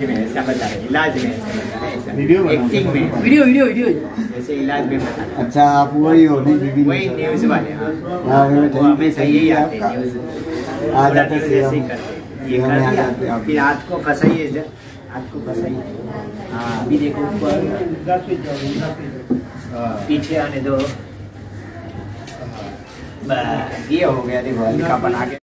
में ऐसा बता रहे इलाज में वीडियो एक्टिंग में वीडियो वीडियो वीडियो जैसे इलाज में बता रहे अच्छा आप वही हो नहीं बीबी वही न्यूज़ वाले हाँ हमें सही है आते आपका न्यूज़ आ जाते न्यूज़ हैं ऐसे करते ये कर दिया फिर हाथ को फंसाइए इधर हाथ को फंसाइए हाँ अभी देखो ऊपर पीछे आने दो ये हो गया देखो हल्का बना के